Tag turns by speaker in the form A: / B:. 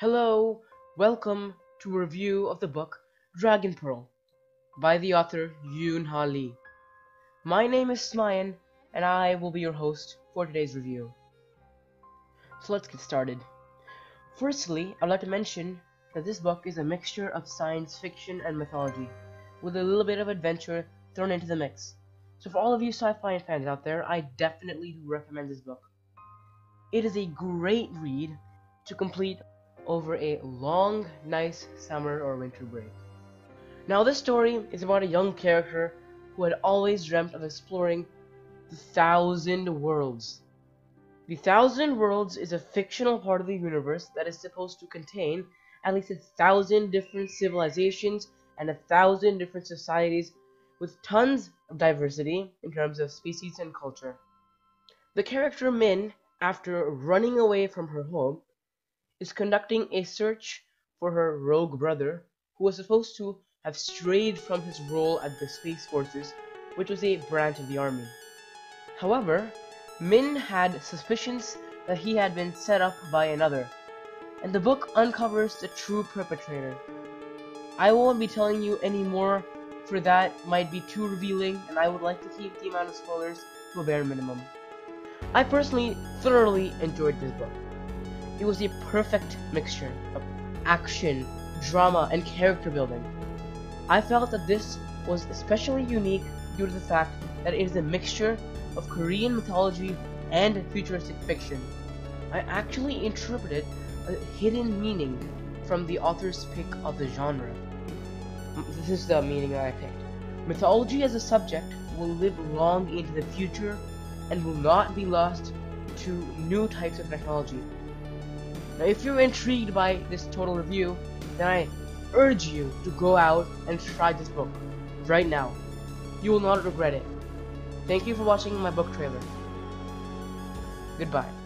A: Hello, welcome to a review of the book Dragon Pearl by the author Yoon Ha Lee. My name is Smayan and I will be your host for today's review. So let's get started. Firstly, I'd like to mention that this book is a mixture of science fiction and mythology, with a little bit of adventure thrown into the mix. So for all of you sci-fi fans out there, I definitely do recommend this book. It is a great read to complete over a long, nice summer or winter break. Now this story is about a young character who had always dreamt of exploring the Thousand Worlds. The Thousand Worlds is a fictional part of the universe that is supposed to contain at least a thousand different civilizations and a thousand different societies with tons of diversity in terms of species and culture. The character Min, after running away from her home, is conducting a search for her rogue brother, who was supposed to have strayed from his role at the Space Forces, which was a branch of the army. However, Min had suspicions that he had been set up by another, and the book uncovers the true perpetrator. I won't be telling you any more, for that might be too revealing, and I would like to keep the amount of spoilers to a bare minimum. I personally thoroughly enjoyed this book. It was a perfect mixture of action, drama, and character building. I felt that this was especially unique due to the fact that it is a mixture of Korean mythology and futuristic fiction. I actually interpreted a hidden meaning from the author's pick of the genre. This is the meaning I picked. Mythology as a subject will live long into the future and will not be lost to new types of technology. Now, if you're intrigued by this total review, then I urge you to go out and try this book right now. You will not regret it. Thank you for watching my book trailer. Goodbye.